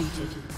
Executed.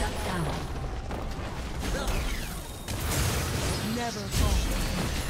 Shut down. Never fall.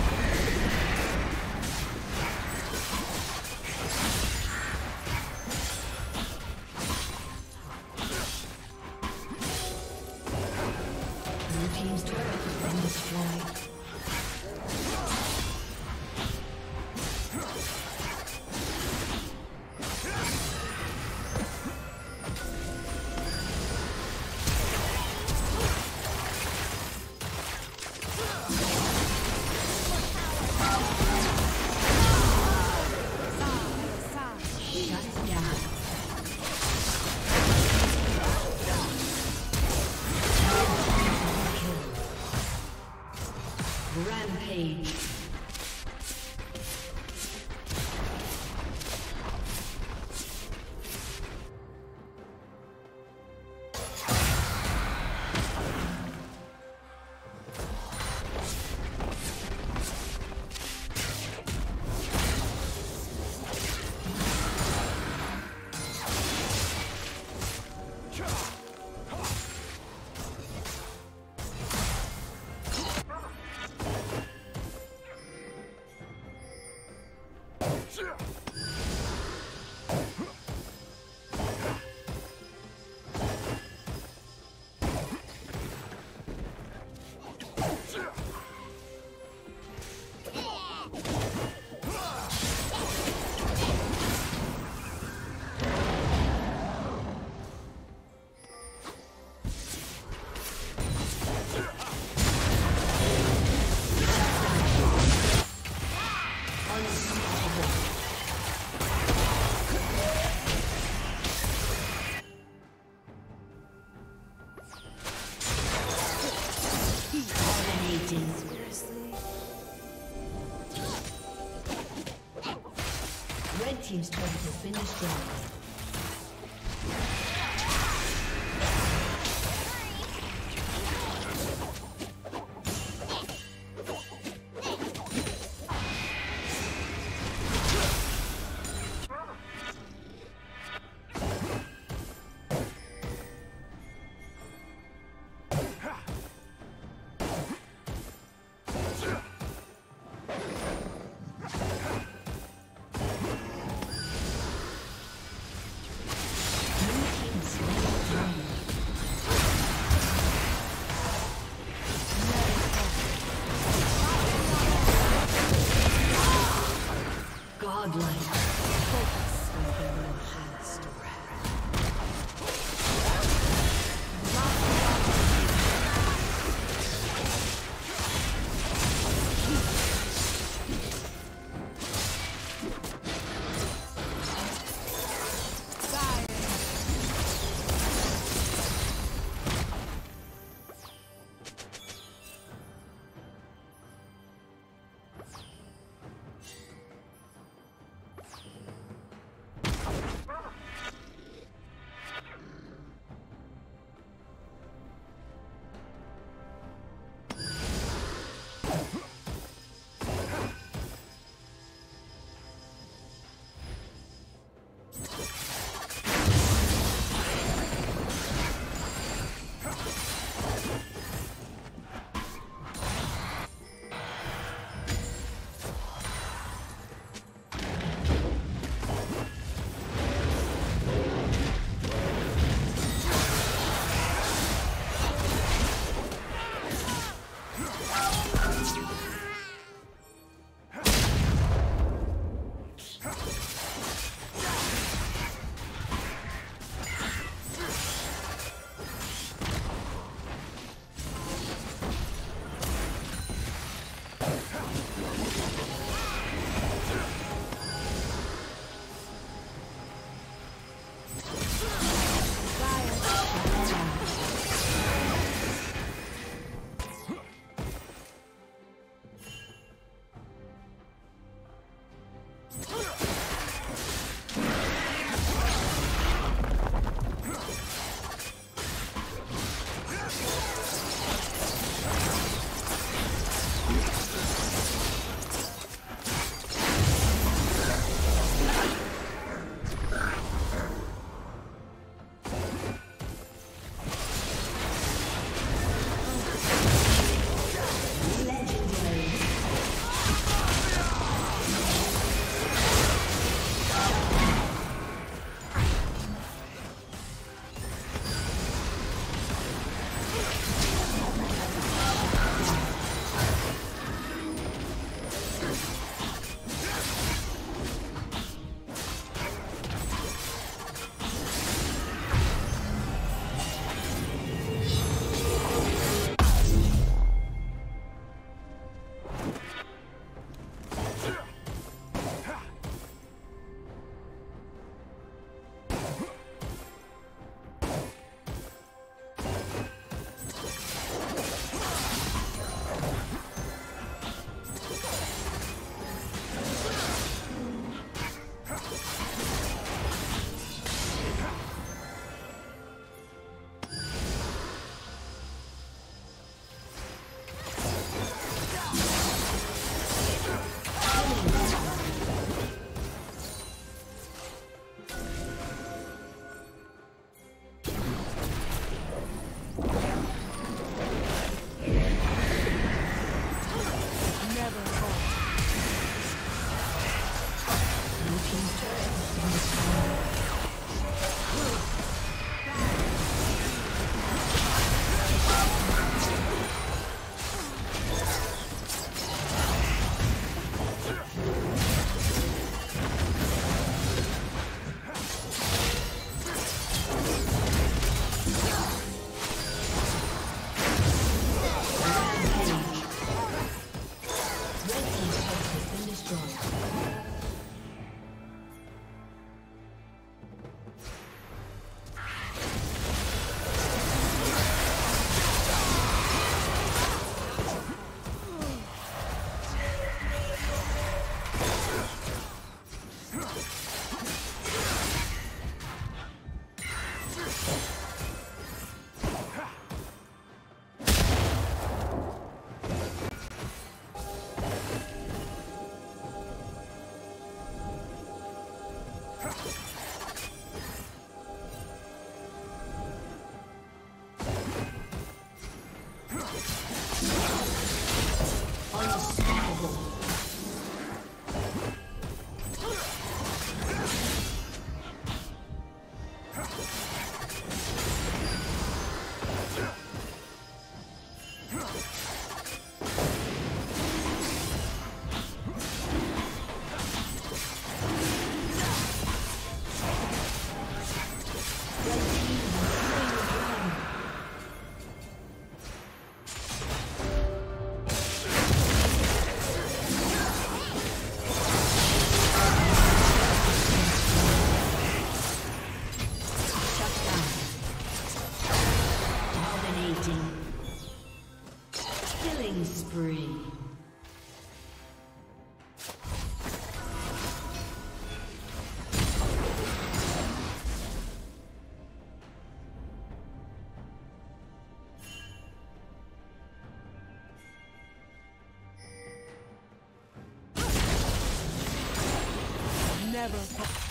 Rampage. Destroyed. Never